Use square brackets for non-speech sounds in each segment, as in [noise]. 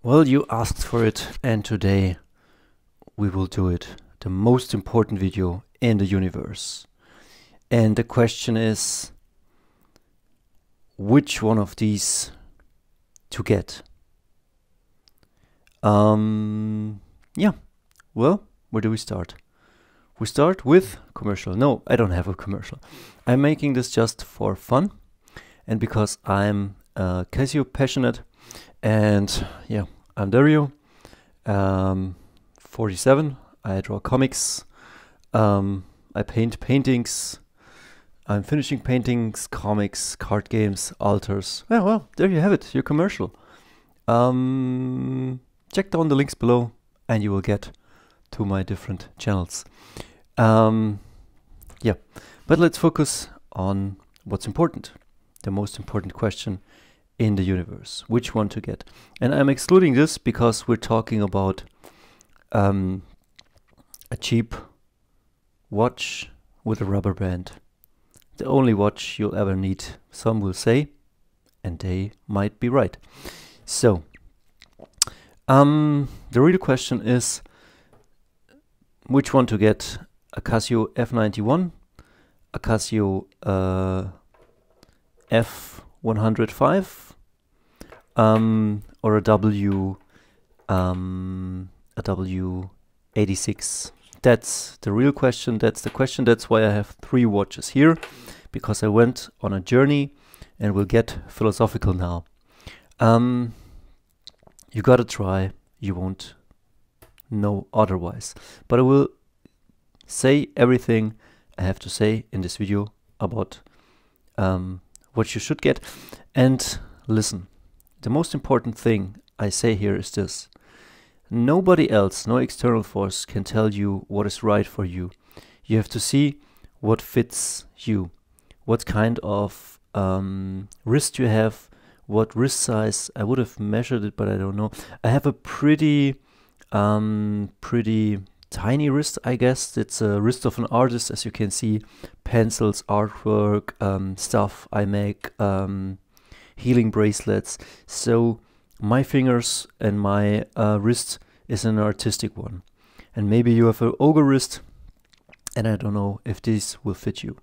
Well, you asked for it, and today we will do it. The most important video in the universe. And the question is which one of these to get? Um, yeah. Well, where do we start? We start with commercial. No, I don't have a commercial. I'm making this just for fun and because I'm uh, Casio passionate and yeah, I'm Dario, um, 47. I draw comics. Um, I paint paintings. I'm finishing paintings, comics, card games, altars. Yeah, well, there you have it, your commercial. Um, check down the links below and you will get to my different channels. Um, yeah, but let's focus on what's important. The most important question in the universe, which one to get. And I'm excluding this because we're talking about um, a cheap watch with a rubber band. The only watch you'll ever need, some will say, and they might be right. So, um, the real question is which one to get? A Casio F91, a Casio uh, F105, um, or a W um, a W86? That's the real question. That's the question. That's why I have three watches here, because I went on a journey and we'll get philosophical now. Um, you gotta try. You won't know otherwise. But I will say everything I have to say in this video about um, what you should get. And listen, the most important thing I say here is this. Nobody else, no external force can tell you what is right for you. You have to see what fits you, what kind of um, wrist you have, what wrist size. I would have measured it, but I don't know. I have a pretty, um, pretty tiny wrist, I guess. It's a wrist of an artist, as you can see. Pencils, artwork, um, stuff I make. Um, healing bracelets. So my fingers and my uh, wrist is an artistic one. And maybe you have an ogre wrist, and I don't know if this will fit you.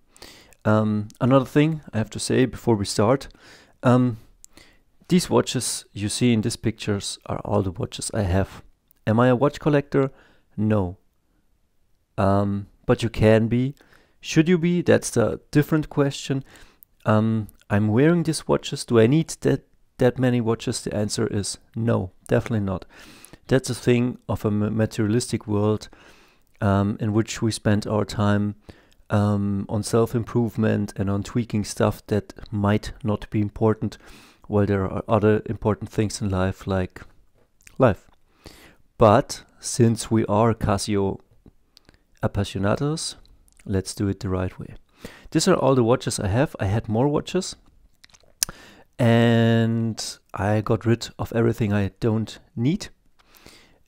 Um, another thing I have to say before we start, um, these watches you see in these pictures are all the watches I have. Am I a watch collector? No. Um, but you can be. Should you be? That's the different question. Um, I'm wearing these watches. Do I need that that many watches? The answer is no, definitely not. That's a thing of a materialistic world um, in which we spend our time um, on self improvement and on tweaking stuff that might not be important, while there are other important things in life like life. But since we are Casio appassionados, let's do it the right way. These are all the watches I have. I had more watches and I got rid of everything I don't need.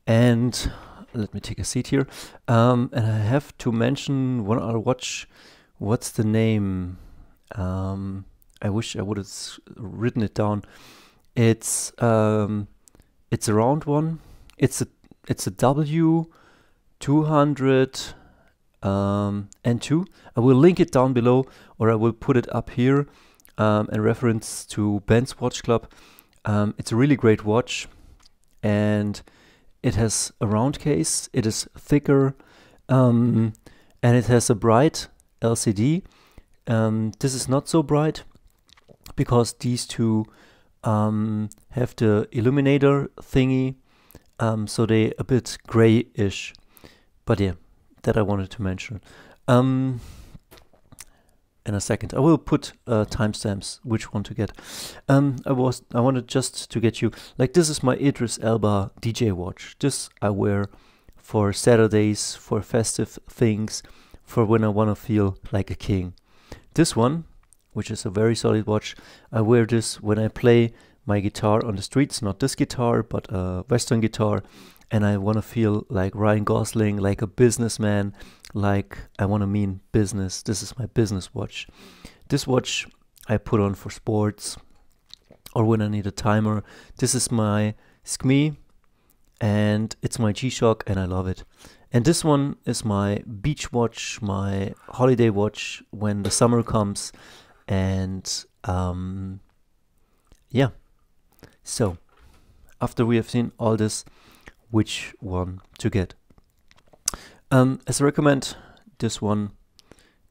And let me take a seat here. Um, and I have to mention one other watch. What's the name? Um, I wish I would have written it down. It's um, it's a round one. It's a it's a W two hundred um, N2. I will link it down below, or I will put it up here um, in reference to Ben's Watch Club. Um, it's a really great watch, and it has a round case. It is thicker, um, and it has a bright LCD. Um, this is not so bright because these two um, have the illuminator thingy, um, so they a bit grayish. But yeah, that I wanted to mention. Um, in a second. I will put uh, timestamps which one to get. Um, I was I wanted just to get you like this is my Idris Elba DJ watch. This I wear for Saturdays, for festive things, for when I want to feel like a king. This one, which is a very solid watch, I wear this when I play my guitar on the streets. Not this guitar, but a Western guitar and I want to feel like Ryan Gosling, like a businessman, like I want to mean business. This is my business watch. This watch I put on for sports or when I need a timer. This is my Skmei and it's my G-Shock and I love it. And this one is my beach watch, my holiday watch when the summer comes. And um, yeah, so after we have seen all this, which one to get? Um, as I recommend, this one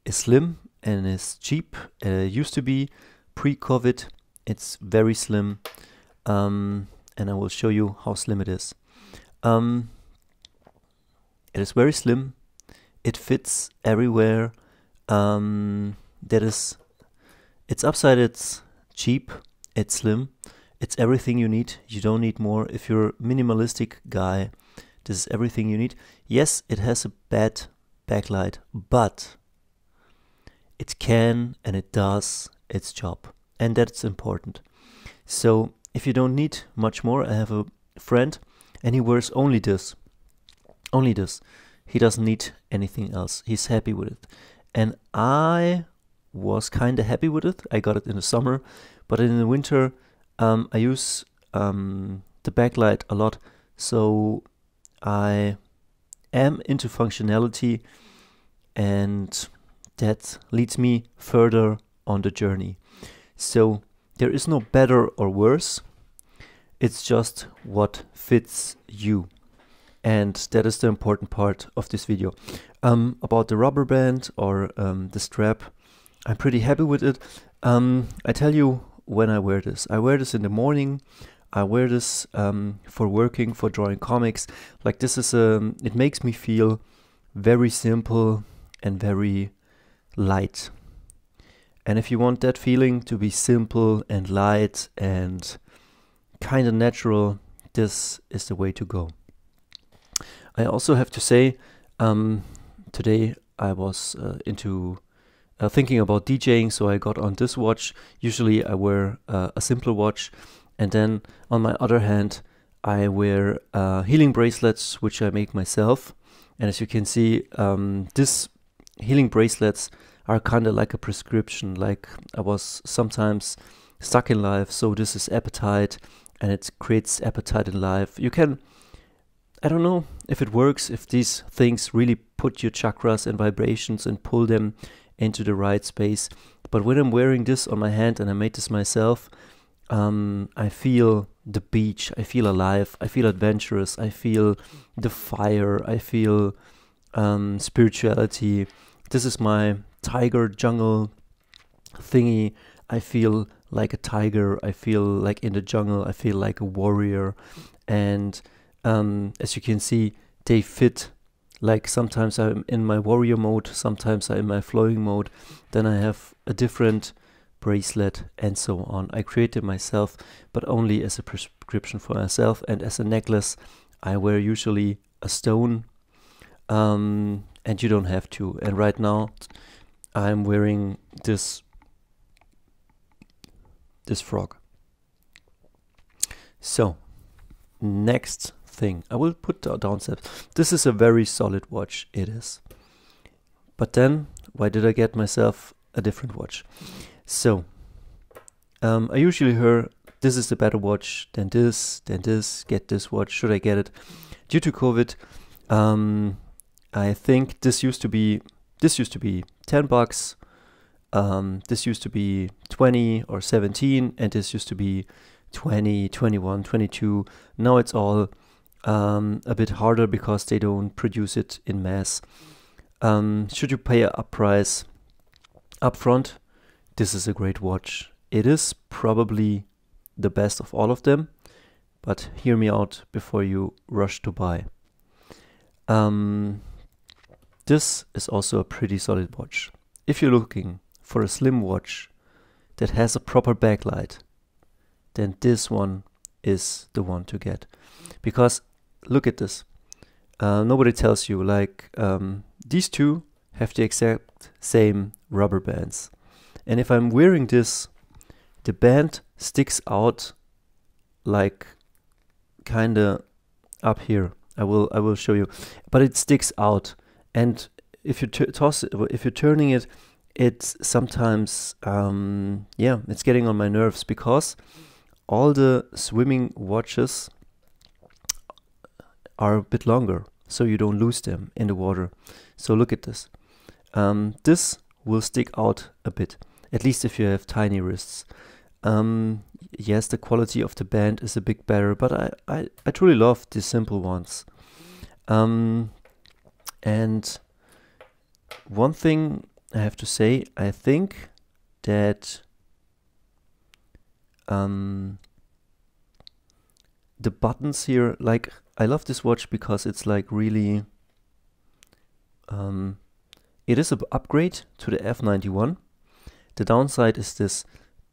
is slim and is cheap. Uh, used to be pre-COVID. It's very slim, um, and I will show you how slim it is. Um, it is very slim. It fits everywhere. Um, that is, it's upside. It's cheap. It's slim. It's everything you need. You don't need more. If you're a minimalistic guy, this is everything you need. Yes, it has a bad backlight, but it can and it does its job. And that's important. So if you don't need much more, I have a friend and he wears only this only this. He doesn't need anything else. He's happy with it. And I was kind of happy with it. I got it in the summer, but in the winter, um, I use um, the backlight a lot. So I am into functionality, and that leads me further on the journey. So there is no better or worse. It's just what fits you and that is the important part of this video. Um, about the rubber band or um, the strap, I'm pretty happy with it. Um, I tell you when I wear this. I wear this in the morning. I wear this um, for working, for drawing comics. Like this is a, um, it makes me feel very simple and very light. And if you want that feeling to be simple and light and kind of natural, this is the way to go. I also have to say, um, today I was uh, into uh, thinking about DJing, so I got on this watch. Usually I wear uh, a simpler watch, and then on my other hand, I wear uh, healing bracelets, which I make myself. And as you can see, um, this healing bracelets are kind of like a prescription. Like I was sometimes stuck in life, so this is appetite, and it creates appetite in life. You can I don't know if it works, if these things really put your chakras and vibrations and pull them into the right space. But when I'm wearing this on my hand and I made this myself, um, I feel the beach, I feel alive, I feel adventurous, I feel the fire, I feel um, spirituality. This is my tiger jungle thingy. I feel like a tiger, I feel like in the jungle, I feel like a warrior. And um, as you can see, they fit. Like sometimes I'm in my warrior mode, sometimes I'm in my flowing mode. Then I have a different bracelet and so on. I created myself, but only as a prescription for myself. And as a necklace, I wear usually a stone. Um, and you don't have to. And right now, I'm wearing this this frog. So, next thing. I will put down steps. This is a very solid watch. It is. But then, why did I get myself a different watch? So, um, I usually hear this is a better watch than this, than this. Get this watch. Should I get it? Due to COVID, um, I think this used to be this used to be ten bucks. Um, this used to be 20 or 17 and this used to be 20 21 22 now it's all um, a bit harder because they don't produce it in mass. Um, should you pay a price up upfront? This is a great watch. It is probably the best of all of them, but hear me out before you rush to buy. Um, this is also a pretty solid watch. If you're looking for a slim watch that has a proper backlight, then this one is the one to get. Because look at this. Uh, nobody tells you like um, these two have the exact same rubber bands. And if I'm wearing this, the band sticks out like kinda up here. I will I will show you, but it sticks out. And if you toss it, if you're turning it, it's sometimes um, yeah, it's getting on my nerves because all the swimming watches are a bit longer, so you don't lose them in the water. So look at this. Um, this will stick out a bit, at least if you have tiny wrists. Um, yes, the quality of the band is a bit better, but I, I, I truly love the simple ones. Um, and one thing I have to say, I think that um, the buttons here, like I love this watch because it's like really, um, it is an upgrade to the F91. The downside is this,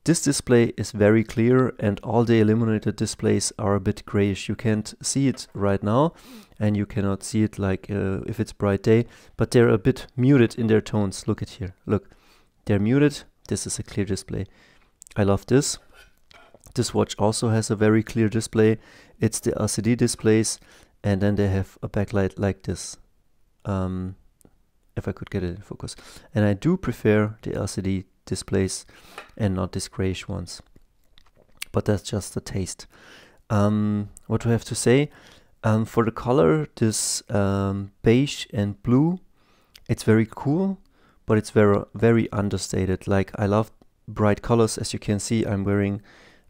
this display is very clear and all the illuminated displays are a bit grayish. You can't see it right now and you cannot see it like uh, if it's bright day, but they're a bit muted in their tones. Look at here, look, they're muted. This is a clear display. I love this. This watch also has a very clear display. It's the LCD displays and then they have a backlight like this. Um, if I could get it in focus. And I do prefer the LCD displays and not these grayish ones. But that's just a taste. Um, what do I have to say? Um, for the color, this um, beige and blue, it's very cool, but it's very very understated. Like I love bright colors, as you can see. I'm wearing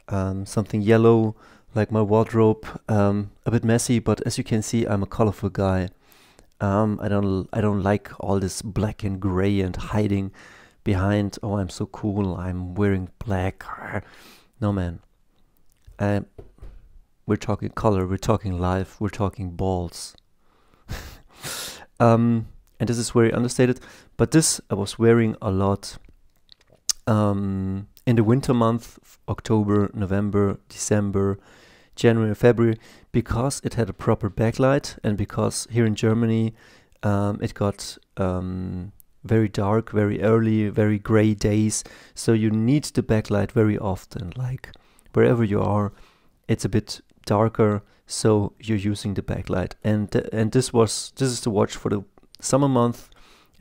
um, something yellow, like my wardrobe, um, a bit messy, but as you can see, I'm a colorful guy. Um, I don't I don't like all this black and gray and hiding behind. Oh, I'm so cool. I'm wearing black. No man. Um, we're talking color. We're talking life. We're talking balls. [laughs] um, and this is very understated. But this I was wearing a lot. Um, in the winter month, October, November, December, January, and February, because it had a proper backlight and because here in Germany um, it got um, very dark, very early, very gray days. So you need the backlight very often. Like wherever you are, it's a bit darker, so you're using the backlight. And th and this was this is the watch for the summer month,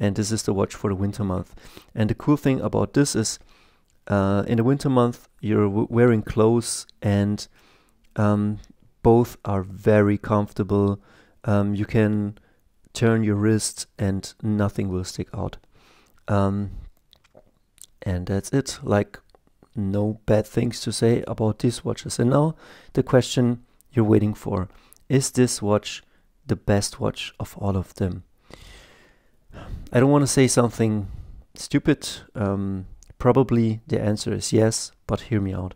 and this is the watch for the winter month. And the cool thing about this is uh, in the winter month, you're wearing clothes and um, both are very comfortable. Um, you can turn your wrist and nothing will stick out. Um, and that's it. Like, no bad things to say about these watches. And now the question you're waiting for is this watch the best watch of all of them? I don't want to say something stupid. Um, Probably the answer is yes, but hear me out.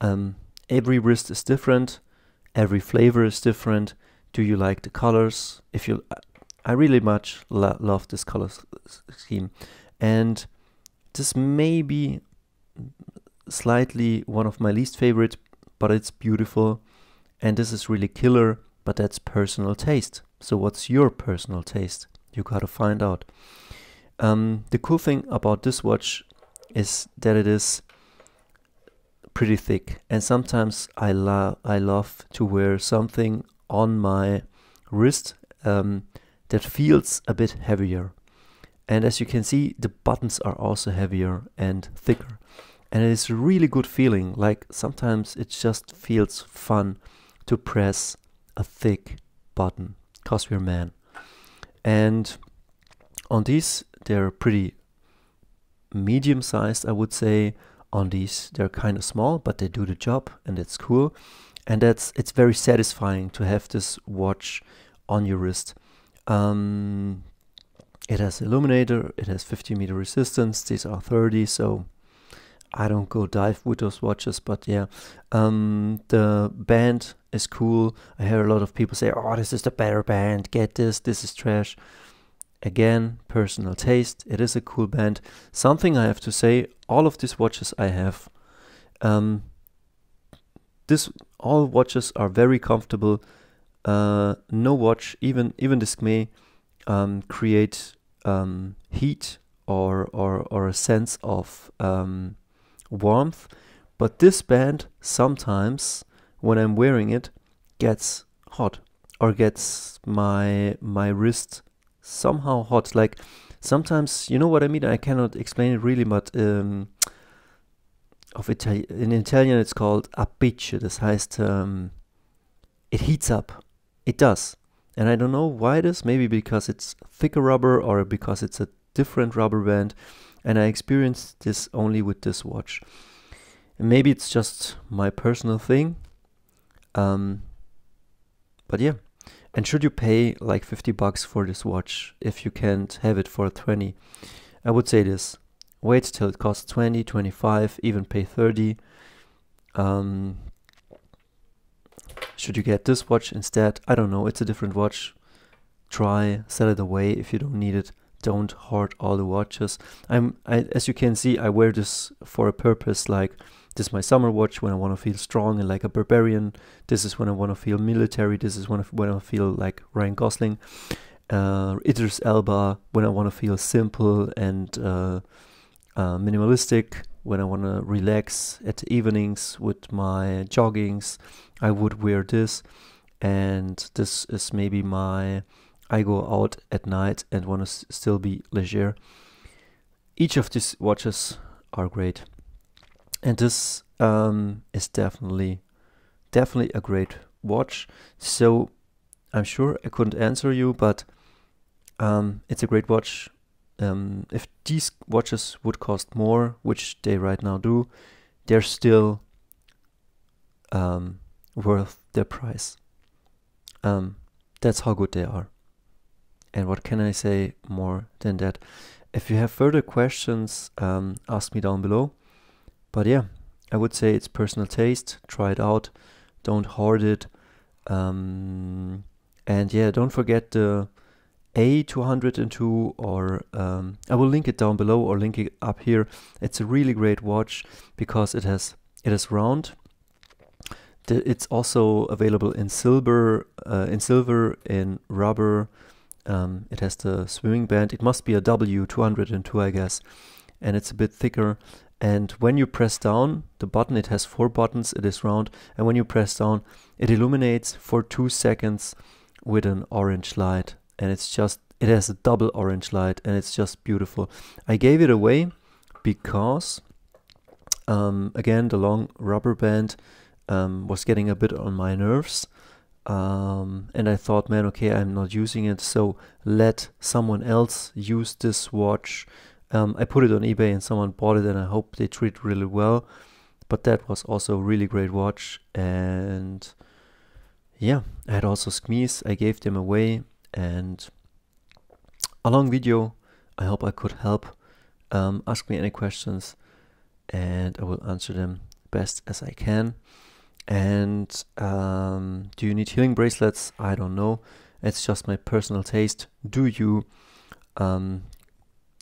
Um, every wrist is different, every flavor is different. Do you like the colors? If you, I really much lo love this color scheme, and this may be slightly one of my least favorite, but it's beautiful, and this is really killer. But that's personal taste. So what's your personal taste? You gotta find out. Um, the cool thing about this watch is that it is pretty thick. And sometimes I, lo I love to wear something on my wrist um, that feels a bit heavier. And as you can see the buttons are also heavier and thicker. And it is a really good feeling like sometimes it just feels fun to press a thick button cause we're men. And on these they're pretty medium sized, I would say. On these, they're kind of small, but they do the job, and it's cool. And that's it's very satisfying to have this watch on your wrist. Um, it has illuminator, it has 50 meter resistance. These are 30, so I don't go dive with those watches, but yeah, um, the band is cool. I hear a lot of people say, "Oh, this is the better band. Get this. This is trash." Again, personal taste. It is a cool band. Something I have to say, all of these watches I have, um, this all watches are very comfortable. Uh, no watch, even even this may um, create um, heat or or or a sense of um, warmth, but this band sometimes when I'm wearing it gets hot or gets my my wrist somehow hot. Like sometimes, you know what I mean? I cannot explain it really, but um, of in Italian it's called appiccio. Das heißt, um, it heats up. it does. And I don't know why it is, maybe because it's thicker rubber or because it's a different rubber band. And I experienced this only with this watch. And maybe it's just my personal thing. Um, but yeah. And should you pay like 50 bucks for this watch if you can't have it for 20? I would say this. Wait till it costs 20, 25, even pay 30. Um, should you get this watch instead? I don't know. It's a different watch. Try, sell it away if you don't need it. Don't hoard all the watches. I'm, I, as you can see, I wear this for a purpose. Like this is my summer watch when I want to feel strong and like a barbarian. This is when I want to feel military. This is when I, when I feel like Ryan Gosling. Uh, Idris Elba when I want to feel simple and uh, uh, minimalistic. When I want to relax at evenings with my joggings I would wear this and this is maybe my I go out at night and want to still be leisure. Each of these watches are great. And this um, is definitely definitely a great watch. So I'm sure I couldn't answer you, but um, it's a great watch. Um, if these watches would cost more, which they right now do, they're still um, worth their price. Um, that's how good they are. And what can I say more than that? If you have further questions, um, ask me down below. But yeah, I would say it's personal taste. Try it out. Don't hoard it. Um, and yeah, don't forget the A202 or um, I will link it down below or link it up here. It's a really great watch because it has it is round it's also available in silver, uh, in silver, in rubber. Um, it has the swimming band. It must be a W202, I guess, and it's a bit thicker. And when you press down the button, it has four buttons. It is round, and when you press down, it illuminates for two seconds with an orange light, and it's just it has a double orange light, and it's just beautiful. I gave it away because, um, again, the long rubber band um, was getting a bit on my nerves. Um, and I thought, man, okay, I'm not using it, so let someone else use this watch. Um, I put it on eBay and someone bought it, and I hope they treat it really well. But that was also a really great watch, and yeah, I had also Skmeis. I gave them away, and a long video. I hope I could help. Um, ask me any questions, and I will answer them best as I can. And um, do you need healing bracelets? I don't know. It's just my personal taste. Do you? Um,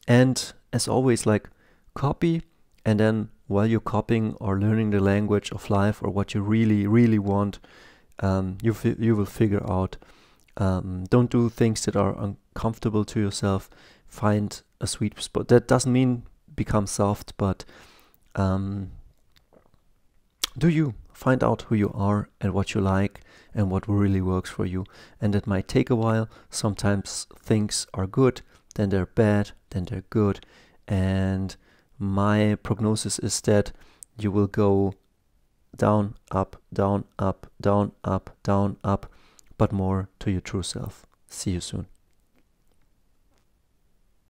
and as always, like copy, and then while you're copying or learning the language of life or what you really, really want, um, you you will figure out. Um, don't do things that are uncomfortable to yourself. Find a sweet spot. That doesn't mean become soft, but um, do you find out who you are and what you like and what really works for you. And it might take a while. Sometimes things are good, then they're bad, then they're good. And my prognosis is that you will go down, up, down, up, down, up, down, up, but more to your true self. See you soon.